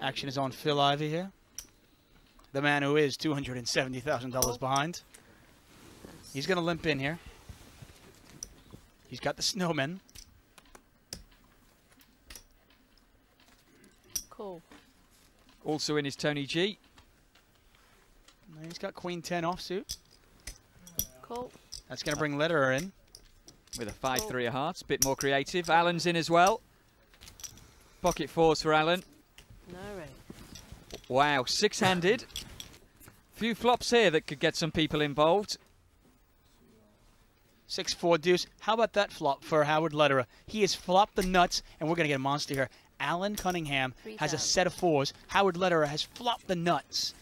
Action is on Phil Ivey here. The man who is $270,000 behind. He's going to limp in here. He's got the snowman. Cool. Also in is Tony G. And He's got Queen 10 offsuit. Cool. That's going to bring Lederer in. with a 5-3 of hearts. Bit more creative. Alan's in as well. Pocket fours for Alan. Wow, six-handed. Few flops here that could get some people involved. 6-4 deuce. How about that flop for Howard Lederer? He has flopped the nuts, and we're going to get a monster here. Alan Cunningham has a set of fours. Howard Lederer has flopped the nuts.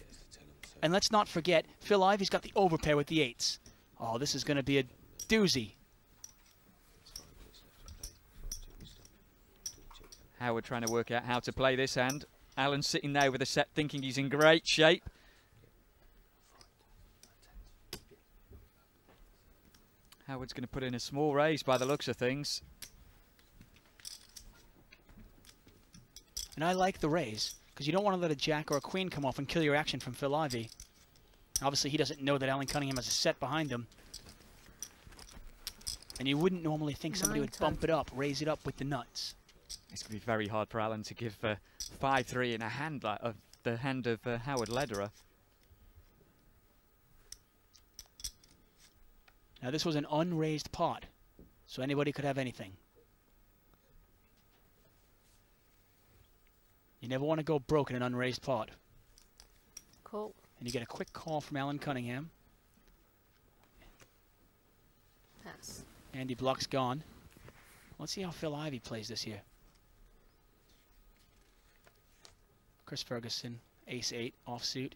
And let's not forget, Phil Ivey's got the overpair with the eights. Oh, this is going to be a doozy. Howard trying to work out how to play this hand. Alan sitting there with a set thinking he's in great shape. Howard's going to put in a small raise by the looks of things. And I like the raise, because you don't want to let a jack or a queen come off and kill your action from Phil Ivey. Obviously, he doesn't know that Alan Cunningham has a set behind him. And you wouldn't normally think somebody Nine would bump it up, raise it up with the nuts. It's going to be very hard for Alan to give 5-3 in a hand like of the hand of uh, Howard Lederer. Now, this was an unraised pot, so anybody could have anything. You never want to go broke in an unraised pot. Cool. And you get a quick call from Alan Cunningham. Pass. Andy Bloch's gone. Let's see how Phil Ivey plays this year. Chris Ferguson, ace eight, offsuit.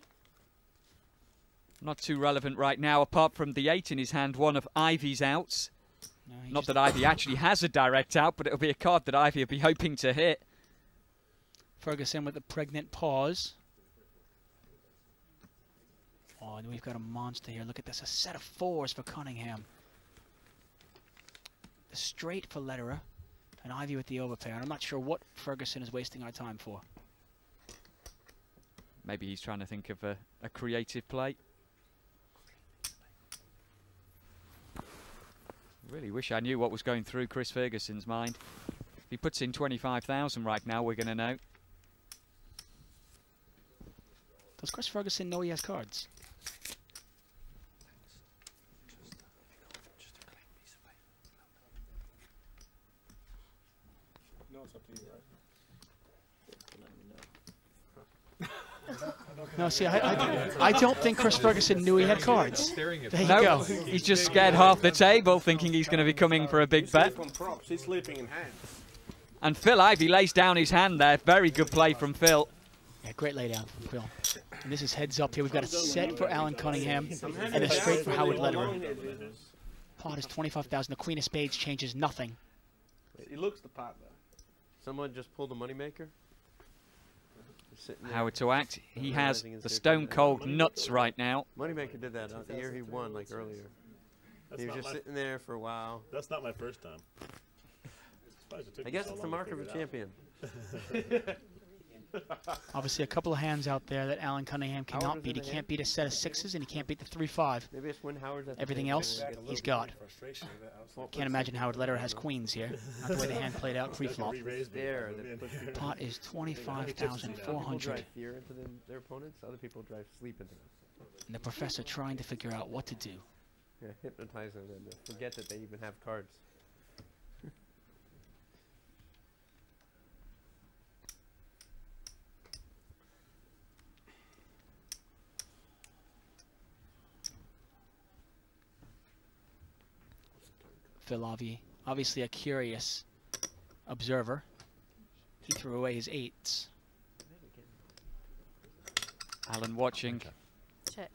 Not too relevant right now, apart from the 8 in his hand, one of Ivey's outs. No, Not that Ivey actually has a direct out, but it'll be a card that Ivey will be hoping to hit. Ferguson with a pregnant pause. Oh, and we've got a monster here. Look at this. A set of fours for Cunningham. The straight for Lederer. And Ivey with the overpair. I'm not sure what Ferguson is wasting our time for. Maybe he's trying to think of a, a creative play. Really wish I knew what was going through Chris Ferguson's mind. If he puts in 25,000 right now, we're going to know. Does Chris Ferguson know he has cards? No, it's up to you, right? No, see, I, I, I don't think Chris Ferguson knew he had cards. There you no, go. he's just scared half the table, thinking he's going to be coming for a big bet. Sleep on props. He's sleeping in hands. And Phil Ivey lays down his hand there. Very good play from Phil. Yeah, great laydown from Phil. And this is heads up here. We've got a set for Alan Cunningham and a straight for Howard Lederer. Pot is 25,000. The Queen of Spades changes nothing. He looks the pot, though. Someone just pulled a moneymaker. Just sitting there. To act. He has the stone turn. cold nuts right now. Moneymaker did that uh, the year he won, like earlier. That's he was just sitting there for a while. That's not my first time. Surprised it took I guess so it's the mark of a figure it out. champion. Obviously, a couple of hands out there that Alan Cunningham cannot is beat. He can't hand? beat a set of sixes, and he can't beat the 3-5. Maybe it's when Howard's Everything else, Back a little he's bit got. in frustration with it. I was Well, like, Can't imagine Howard Lederer has queens here. Not the way the hand played out pre-flop. There, Put me that in puts there. people- Pot is Some people 25,400. fear into them, their opponents. Other people drive sleep into them. And the professor trying to figure out what to do. Yeah, hypnotize them and forget that they even have cards. Phil Ivey, obviously a curious observer. He threw away his eights. Alan watching. Check.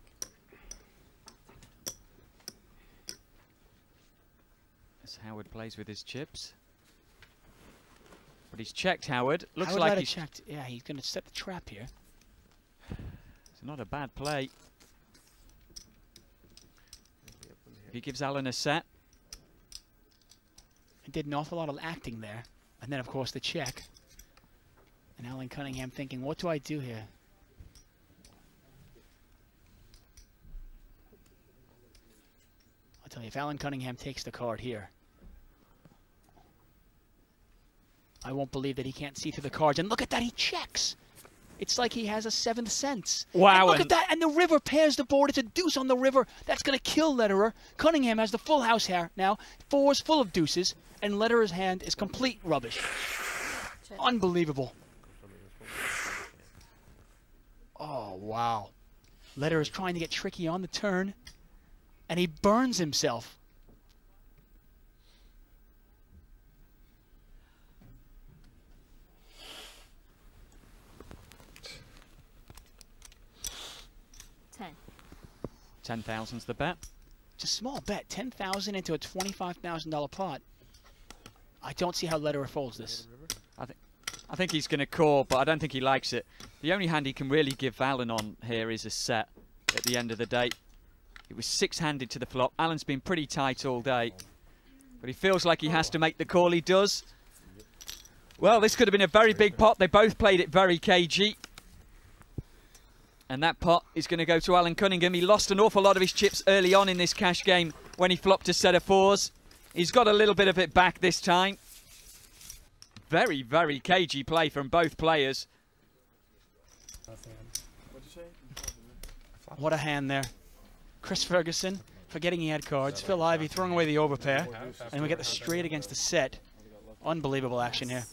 As Howard plays with his chips. But he's checked Howard. Looks Howard like Lederer he's checked. Yeah, he's going to set the trap here. it's not a bad play. Yep, when they If he gives Alan a set, He did an awful lot of acting there. And then, of course, the check. And Alan Cunningham thinking, what do I do here? I'll tell you, if Alan Cunningham takes the card here, I won't believe that he can't see through the cards. And look at that, he checks. It's like he has a seventh sense. Wow, And look at that, and the river pairs the board. It's a deuce on the river. That's going to kill Lederer. Cunningham has the full house here now. Four's full of deuces, and Lederer's hand is complete rubbish. Unbelievable. Oh, wow. Lederer is trying to get tricky on the turn, and he burns himself. 10,000's the bet. It's a small bet, 10000 into a $25,000 pot. I don't see how Lederer folds this. I think I think he's going to call, but I don't think he likes it. The only hand he can really give Alan on here is a set at the end of the day. It was six-handed to the flop. Alan's been pretty tight all day. But he feels like he has to make the call. He does. Well, this could have been a very big pot. They both played it very cagey. And that pot is going to go to Alan Cunningham. He lost an awful lot of his chips early on in this cash game when he flopped a set of fours. He's got a little bit of it back this time. Very, very cagey play from both players. What a hand What a hand there. Chris Ferguson forgetting he had cards. Phil Ivey throwing away the overpair. And we get the straight against the set. Unbelievable action here.